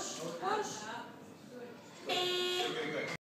Oxe, oxe.